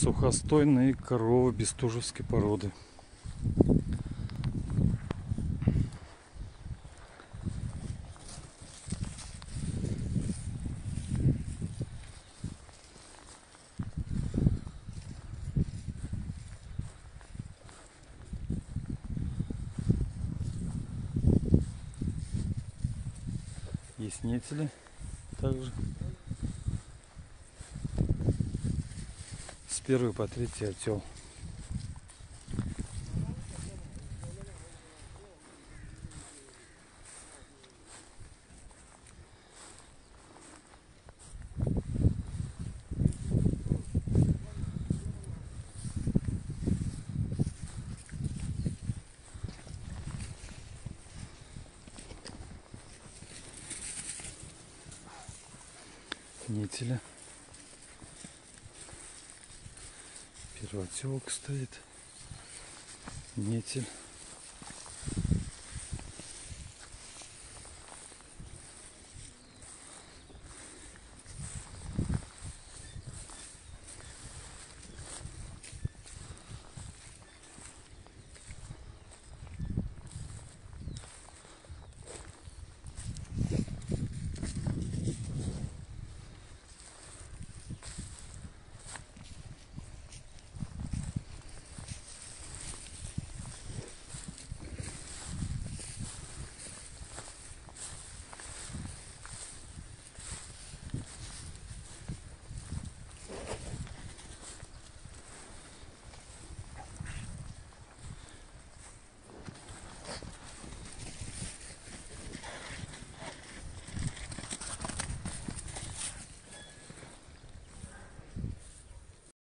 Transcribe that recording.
Сухостойные коровы бестужевской породы. Есть нетели также. С первой по третий отел. Нетеля. Первоотелок стоит. Нетель.